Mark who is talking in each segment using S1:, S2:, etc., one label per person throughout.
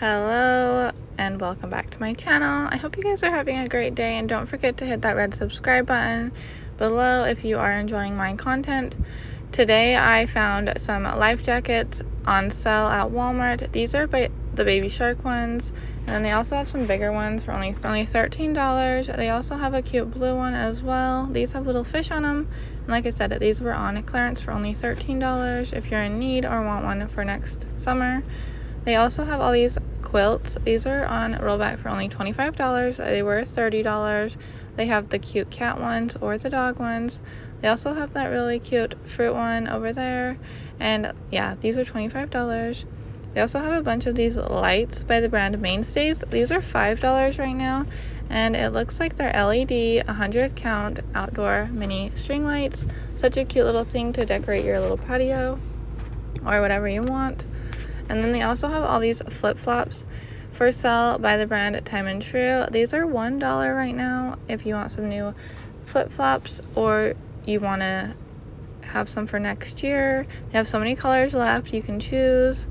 S1: Hello and welcome back to my channel. I hope you guys are having a great day and don't forget to hit that red subscribe button below if you are enjoying my content. Today I found some life jackets on sale at Walmart. These are the baby shark ones and then they also have some bigger ones for only, only $13. They also have a cute blue one as well. These have little fish on them and like I said these were on a clearance for only $13 if you're in need or want one for next summer. They also have all these quilts. These are on rollback for only $25. They were $30. They have the cute cat ones or the dog ones. They also have that really cute fruit one over there. And yeah, these are $25. They also have a bunch of these lights by the brand Mainstays. These are $5 right now. And it looks like they're LED 100 count outdoor mini string lights. Such a cute little thing to decorate your little patio or whatever you want. And then they also have all these flip-flops for sale by the brand Time and Tru. These are $1 right now if you want some new flip-flops or you want to have some for next year. They have so many colors left you can choose.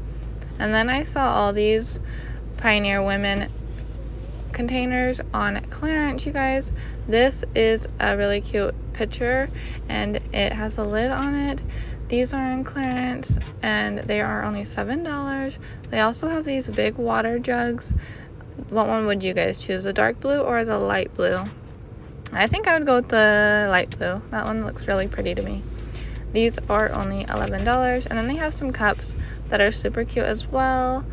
S1: And then I saw all these Pioneer Women containers on clearance, you guys. This is a really cute picture and it has a lid on it. These are on clearance and they are only $7. They also have these big water jugs. What one would you guys choose, the dark blue or the light blue? I think I would go with the light blue. That one looks really pretty to me. These are only $11. And then they have some cups that are super cute as well.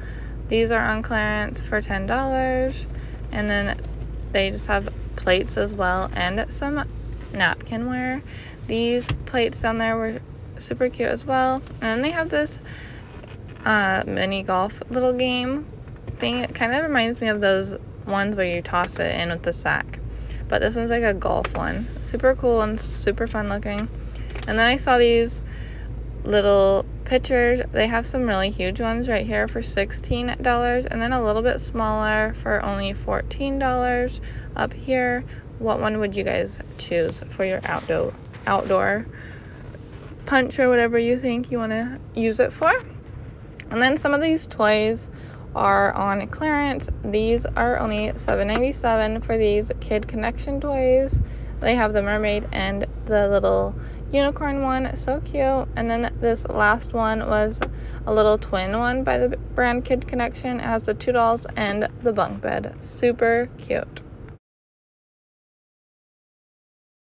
S1: These are on clearance for $10. And then they just have plates as well and some napkinware. These plates down there were super cute as well. And they have this uh, mini golf little game thing. It kind of reminds me of those ones where you toss it in with the sack. But this one's like a golf one. Super cool and super fun looking. And then I saw these little pitchers. They have some really huge ones right here for $16 and then a little bit smaller for only $14 up here. What one would you guys choose for your outdoor outdoor punch or whatever you think you want to use it for. And then some of these toys are on clearance. These are only $7.97 for these kid connection toys. They have the mermaid and the little unicorn one, so cute. And then this last one was a little twin one by the brand Kid Connection. It has the two dolls and the bunk bed, super cute.